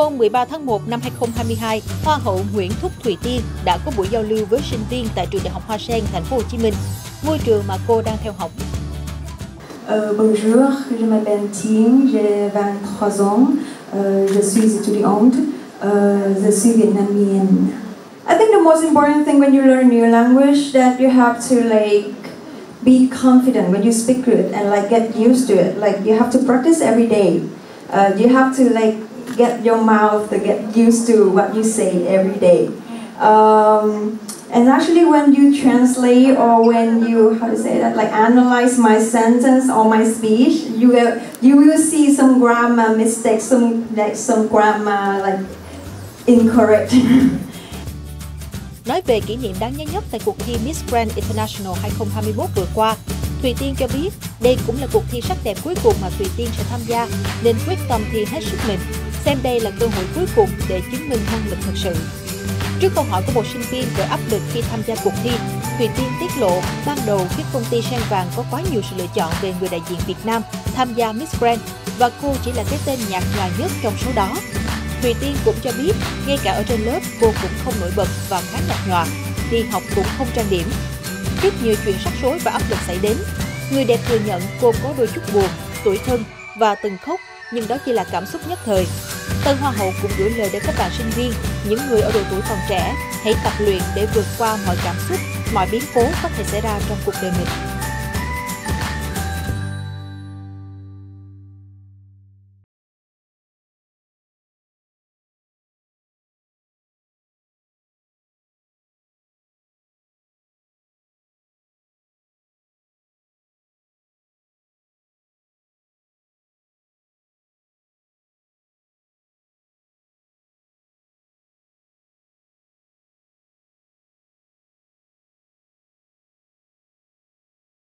Hôm 13 tháng 1 năm 2022, Hoa hậu Nguyễn Thúc Thùy Tiên đã có buổi giao lưu với sinh viên tại trường Đại học Hoa Sen, thành phố Hồ Chí Minh, ngôi trường mà cô đang theo học. Uh, bonjour, je m'appelle Tien, j'ai 23 ans, uh, je suis étudiante, uh, je suis vietnamienne. I think the most important thing when you learn a new language that you have to like be confident when you speak it and like get used to it. Like you have to practice every day. Uh, you have to like get your mouth to get used to what you say every day. Um, and actually, when you translate or when you how to say that, like analyze my sentence or my speech, you will you will see some grammar mistakes, some like some grammar like incorrect. Nói về kỷ niệm đáng nhớ nhất tại cuộc thi Miss Grand International 2021 vừa qua, Thùy Tiên cho biết đây cũng là cuộc thi sắc đẹp cuối cùng mà Thùy Tiên sẽ tham gia, nên quyết tâm thi hết sức mình, xem đây là cơ hội cuối cùng để chứng minh năng lực thực sự. Trước câu hỏi của một sinh viên về áp lực khi tham gia cuộc thi, Thùy Tiên tiết lộ ban đầu phía công ty Sen Vàng có quá nhiều sự lựa chọn về người đại diện Việt Nam tham gia Miss Grand và cô chỉ là cái tên nhạt nhòa nhất trong số đó. Thùy Tiên cũng cho biết, ngay cả ở trên lớp cô cũng không nổi bật và khá nhạt nhòa, đi học cũng không trang điểm. Trước nhiều chuyện rắc rối và áp lực xảy đến, người đẹp thừa nhận cô có đôi chút buồn, tuổi thân và từng khóc, nhưng đó chỉ là cảm xúc nhất thời. Tân Hoa hậu cũng gửi lời đến các bạn sinh viên, những người ở độ tuổi còn trẻ, hãy tập luyện để vượt qua mọi cảm xúc, mọi biến cố có thể xảy ra trong cuộc đời mình.